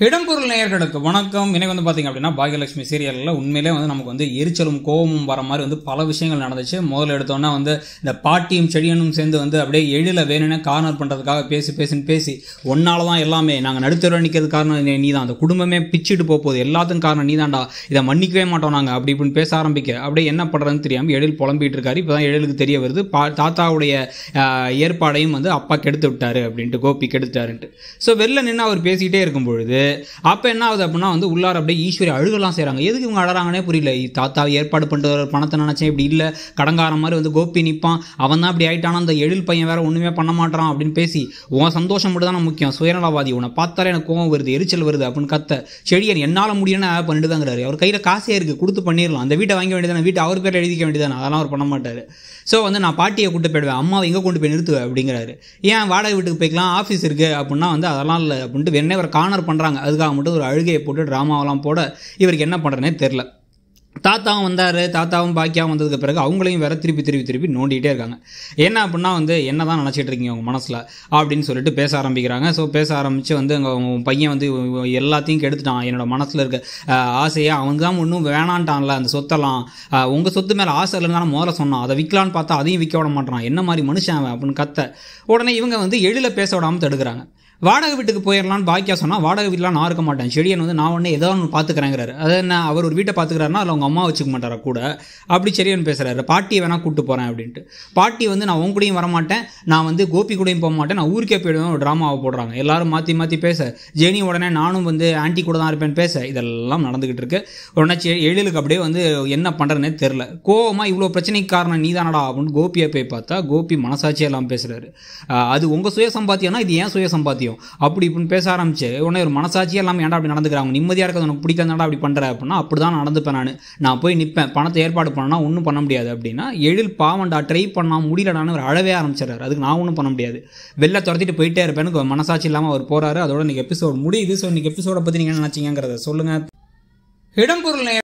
இடம்பொருள் நேயர்களுக்கு வணக்கம். எனக்கு வந்து பார்த்தீங்க அப்படின்னா பாகியலட்சுமி சீரியலில் உண்மையிலே வந்து நமக்கு வந்து எரிச்சலும் கோபமும் வர மாதிரி வந்து பல விஷயங்கள் நடந்துச்சு. முதல்ல எடுத்தோன்னா வந்து இந்த பாட்டியும் செடியனும் சேர்ந்து வந்து அப்படியே எழில வேணும்னே கார்னர் பண்ணுறதுக்காக பேசி பேசின்னு பேசி ஒன்னால தான் எல்லாமே நாங்கள் நடுத்தர நிற்கிறது காரணம் நீ- நீ தான் அந்த குடும்பமே பிச்சுட்டு போகுது எல்லாத்துக்கும் காரணம் நீ தான்டா இதை மன்னிக்கவே மாட்டோம் நாங்கள் அப்படி இப்படின்னு பேச ஆரம்பிக்க. அப்படியே என்ன பண்ணுறதுன்னு தெரியாமல் எழில் புலம்பிட்டு இருக்காரு. இப்போ தான் எழிலுக்கு தெரிய வருது. பா தாத்தாவுடைய ஏற்பாடையும் வந்து அப்பா கெடுத்து விட்டாரு அப்படின்ட்டு கோபி கெடுத்தாருன்ட்டு ஸோ வெளில நின்று அவர் பேசிக்கிட்டே இருக்கும் பொழுது அப்போ என்ன ஆகுது அப்படின்னா வந்து உள்ளார அப்படியே ஈஸ்வரி அழுகலாம் செய்கிறாங்க எதுக்கு இவங்க அழறாங்கன்னே புரியல. தாத்தா ஏற்பாடு பண்ணிட்டு வர பணத்தை நினச்சேன் இப்படி இல்லை. கடங்கார மாதிரி வந்து கோபி நிற்பான் அவன் தான் இப்படி ஆயிட்டானா அந்த எழில் பையன் வேற ஒன்றுமே பண்ண மாட்டான் அப்படின்னு பேசி உன் சந்தோஷம் மட்டும் தான் முக்கியம். சுயநலவாதி உன்னை பார்த்தாலே எனக்கு கோவம் வருது எரிச்சல் வருது அப்படின்னு கத்த செடியன் என்னால் முடியும்னு பண்ணிட்டு தாங்கிறாரு அவர் கையில் காசே இருக்குது கொடுத்து பண்ணிடலாம். அந்த வீட்டை வாங்க வேண்டியதானே வீட்டை அவர் பேர் எழுதிக்க வேண்டியதானே அதெல்லாம் அவர் பண்ண மாட்டார். ஸோ வந்து நான் பாட்டியை கூட்டு போயிடுவேன். அம்மாவை எங்கே கொண்டு போய் நிறுத்துவேன் அப்படிங்கிறாரு. ஏன் வாடகை வீட்டுக்கு போய்க்கலாம் ஆஃபீஸ் இருக்குது அப்படின்னா வந்து அதெல்லாம் இல்லை அப்படின்ட்டு வெண்ணே அவர் கார்னர் பண்ணுறாங்க அதுக்காக மட்டும் ஒரு அழுகையை போட்டு ட்ராமாவெல்லாம் போட இவருக்கு என்ன பண்ணுறனே தெரில தாத்தாவும் வந்தார் தாத்தாவும் பாக்கியாவும் வந்ததுக்கு பிறகு அவங்களையும் வேற திருப்பி திருப்பி திருப்பி நோண்டிகிட்டே இருக்காங்க. என்ன அப்படின்னா வந்து என்ன தான் நினச்சிட்டு இருக்கீங்க உங்கள் மனசில் அப்படின்னு சொல்லிட்டு பேச ஆரம்பிக்கிறாங்க. ஸோ பேச ஆரம்பித்து வந்து அங்கே பையன் வந்து எல்லாத்தையும் கெடுத்துட்டான். என்னோட மனசில் இருக்க ஆசையாக அவன் தான் ஒன்றும் வேணான்ட்டான்ல அந்த சொத்தெல்லாம். உங்கள் சொத்து மேலே ஆசை இல்லைன்னு முதல்ல சொன்னான். அதை விற்கலான்னு பார்த்தா அதையும் விற்க விட மாட்டான். என்ன மாதிரி மனுஷன் அவன் அப்படின்னு கத்த. உடனே இவங்க வந்து எழில பேச விடாமல் தடுக்கிறாங்க. வாடகை வீட்டுக்கு போயிடலான்னு பாக்கியா சொன்னால் வாடகை வீட்டில் நான் இருக்க மாட்டேன். செடியன் வந்து நான் ஒன்று ஏதோ ஒன்று பார்த்துக்கிறேங்கிறாரு அது என்ன அவர் ஒரு வீட்டை பார்த்துக்கிறாருன்னா அதில் அவங்க அம்மா வச்சுக்க மாட்டாரா கூட? அப்படி செடியன் பேசுகிறாரு பாட்டியை வேணால் கூப்பிட்டு போகிறேன் அப்படின்ட்டு. பாட்டி வந்து நான் உன் கூடயும் வரமாட்டேன். நான் வந்து கோபி கூடயும் போக மாட்டேன். நான் ஊருக்கே போயிடுவேன். ஒரு ட்ராமாவை போடுறாங்க. எல்லாரும் மாற்றி மாற்றி பேச. ஜெனி உடனே நானும் வந்து ஆன்ட்டி கூட தான் இருப்பேன்னு பேச. இதெல்லாம் நடந்துக்கிட்டு இருக்கு. உடனே செ- எழிலுக்கு அப்படியே வந்து என்ன பண்ணுறதுனே தெரில கோவமாக இவ்வளோ பிரச்சனைக்கு காரணம் நீ தானடா அப்படின்னு கோபியை போய் பார்த்தா கோபி மனசாட்சியெல்லாம் பேசுகிறாரு அது உங்கள் சுய சம்பாத்தியம்னா இது ஏன் சுய சம்பாத்தியம் அப்படி இப்படின்னு பேச ஆரம்பிச்சு உடனே ஒரு மனசாட்சியே இல்லாமல் ஏன்டா அப்படி நடந்துக்கிறாங்க? நிம்மதியாக இருக்கிறது உனக்கு பிடிக்காதாடா அப்படி பண்ணுற அப்படின்னா அப்படி தான் நடந்துப்பேன் நான். நான் போய் நிற்பேன் பணத்தை ஏற்பாடு பண்ணனா ஒன்றும் பண்ண முடியாது. அப்படின்னா எழில் பாவண்டா ட்ரை பண்ணா முடியலடான்னு ஒரு அழவே ஆரம்பிச்சிடறாரு. அதுக்கு நான் ஒன்றும் பண்ண முடியாது. வெளில துரத்திட்டு போயிட்டே இருப்பேன்னு மனசாட்சி இல்லாமல் அவர் போறாரு. அதோட இன்னைக்கு எபிசோடு முடியுது. ஸோ இன்னைக்கு எபிசோடை பற்றி நீங்கள் என்ன நினச்சிங்கிறத சொல்லுங்கள் இடம்பொருள்